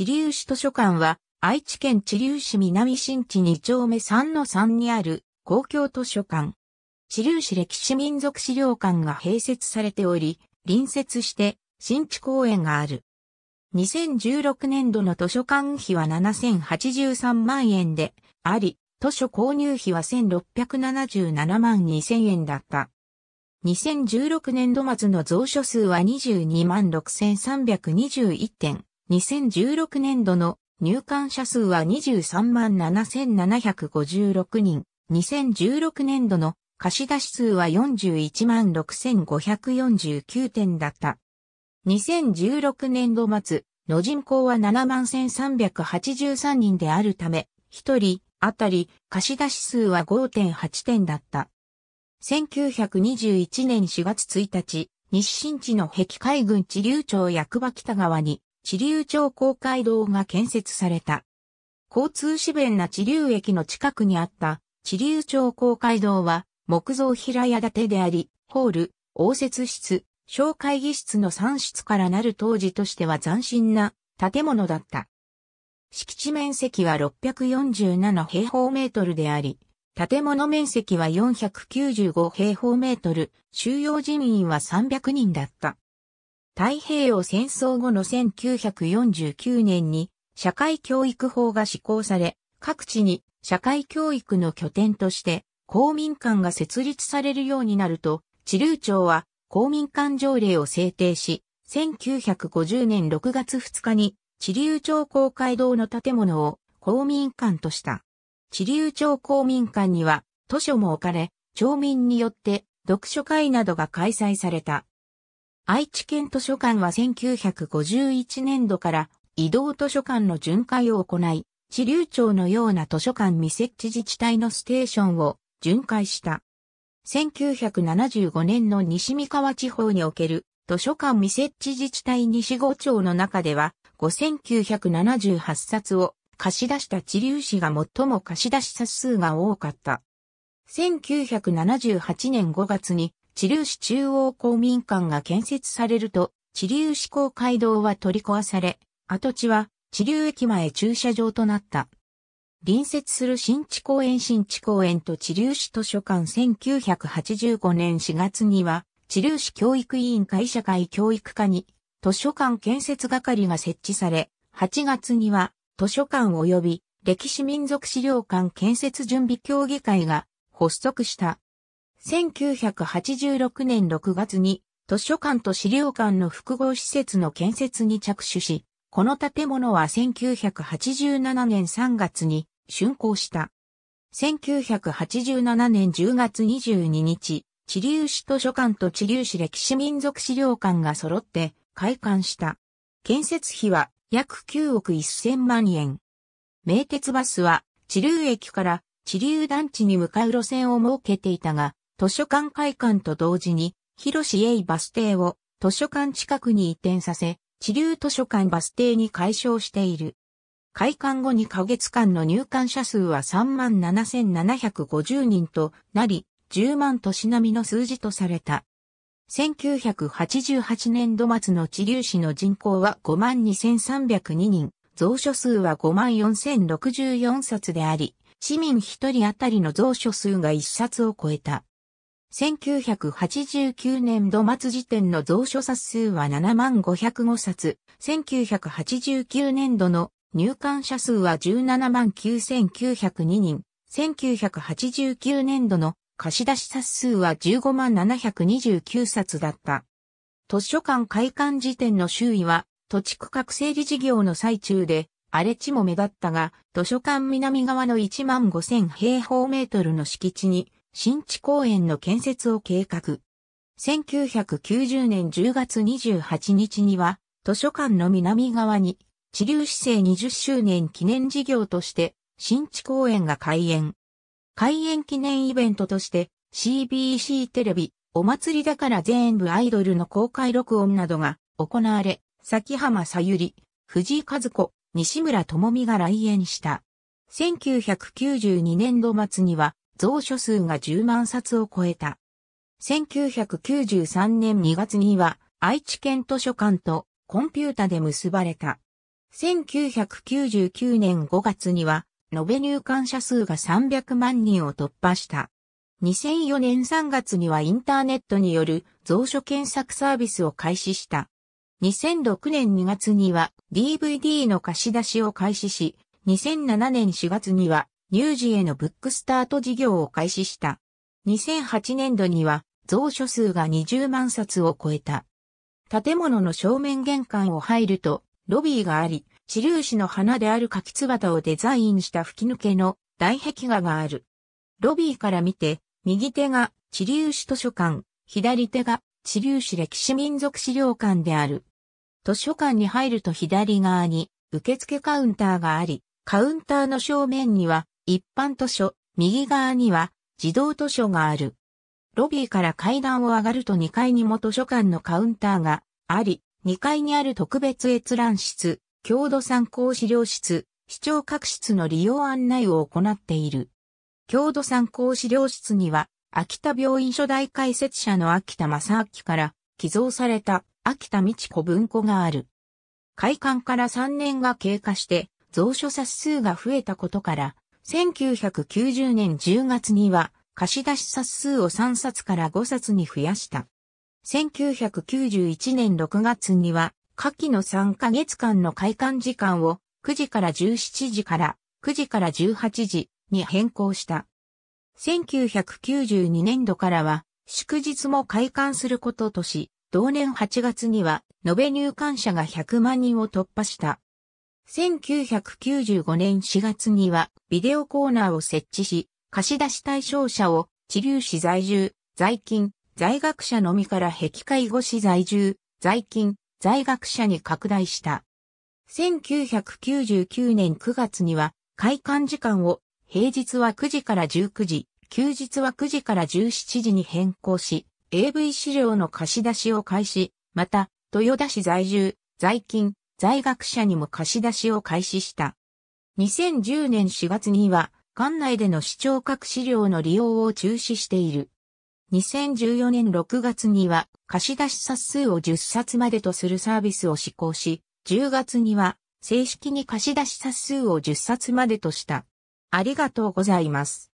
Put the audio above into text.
知立市図書館は、愛知県知立市南新地2丁目3の3にある公共図書館。知立市歴史民族資料館が併設されており、隣接して新地公園がある。2016年度の図書館費は7083万円であり、図書購入費は1677万2000円だった。2016年度末の蔵書数は22万6321点。2016年度の入館者数は23万7756人。2016年度の貸出数は41万6549点だった。2016年度末の人口は7万1383人であるため、1人あたり貸出数は5.8点だった。1921年4月1日、日清地の壁海軍地流町役場北側に、地流町公会堂が建設された。交通支便な地流駅の近くにあった地流町公会堂は木造平屋建てであり、ホール、応接室、小会議室の3室からなる当時としては斬新な建物だった。敷地面積は647平方メートルであり、建物面積は495平方メートル、収容人員は300人だった。太平洋戦争後の1949年に社会教育法が施行され、各地に社会教育の拠点として公民館が設立されるようになると、地流町は公民館条例を制定し、1950年6月2日に、地流町公会堂の建物を公民館とした。地流町公民館には図書も置かれ、町民によって読書会などが開催された。愛知県図書館は1951年度から移動図書館の巡回を行い、地流町のような図書館未設置自治体のステーションを巡回した。1975年の西三河地方における図書館未設置自治体西五町の中では5978冊を貸し出した地流市が最も貸し出し冊数が多かった。1978年5月に地流市中央公民館が建設されると、地流市公会堂は取り壊され、跡地は地流駅前駐車場となった。隣接する新地公園新地公園と地流市図書館1985年4月には、地流市教育委員会社会教育課に図書館建設係が設置され、8月には図書館及び歴史民族資料館建設準備協議会が発足した。1986年6月に図書館と資料館の複合施設の建設に着手し、この建物は1987年3月に竣工した。1987年10月22日、地流市図書館と地流市歴史民族資料館が揃って開館した。建設費は約9億1000万円。名鉄バスは地流駅から地流団地に向かう路線を設けていたが、図書館開館と同時に、広市営バス停を図書館近くに移転させ、地流図書館バス停に改称している。開館後2ヶ月間の入館者数は37,750人となり、10万都市並みの数字とされた。1988年度末の地流市の人口は52,302人、蔵書数は54,064冊であり、市民1人当たりの蔵書数が1冊を超えた。1989年度末時点の蔵書冊数は7万505冊、1989年度の入館者数は17万9902人、1989年度の貸出冊数は15万729冊だった。図書館開館時点の周囲は土地区画整理事業の最中で荒れ地も目立ったが、図書館南側の1万5000平方メートルの敷地に新地公園の建設を計画。1990年10月28日には図書館の南側に地流市政20周年記念事業として、新地公園が開園。開園記念イベントとして、CBC テレビ、お祭りだから全部アイドルの公開録音などが行われ、崎浜さゆり、藤井和子、西村智美が来園した。1992年度末には、蔵書数が10万冊を超えた。1993年2月には、愛知県図書館とコンピュータで結ばれた。1999年5月には、延べ入館者数が300万人を突破した。2004年3月にはインターネットによる蔵書検索サービスを開始した。2006年2月には DVD の貸し出しを開始し、2007年4月には乳児へのブックスタート事業を開始した。2008年度には蔵書数が20万冊を超えた。建物の正面玄関を入るとロビーがあり、治療士の花である柿つばたをデザインした吹き抜けの大壁画がある。ロビーから見て、右手が治療士図書館、左手が治療士歴史民族資料館である。図書館に入ると左側に受付カウンターがあり、カウンターの正面には一般図書、右側には自動図書がある。ロビーから階段を上がると2階にも図書館のカウンターがあり、2階にある特別閲覧室、郷土参考資料室、視聴覚室の利用案内を行っている。郷土参考資料室には、秋田病院初代解説者の秋田正明から寄贈された秋田美智子文庫がある。開館から3年が経過して、蔵書冊数が増えたことから、1990年10月には貸し出し冊数を3冊から5冊に増やした。1991年6月には、夏季の3ヶ月間の開館時間を9時から17時から9時から18時に変更した。1992年度からは祝日も開館することとし、同年8月には延べ入館者が100万人を突破した。1995年4月にはビデオコーナーを設置し、貸し出し対象者を治療士在住、在勤、在学者のみから壁介護士在住、在勤、在学者に拡大した。1999年9月には開館時間を平日は9時から19時、休日は9時から17時に変更し、AV 資料の貸し出しを開始、また、豊田市在住、在勤、在学者にも貸し出しを開始した。2010年4月には、館内での視聴覚資料の利用を中止している。2014年6月には貸し出し冊数を10冊までとするサービスを施行し、10月には正式に貸し出し冊数を10冊までとした。ありがとうございます。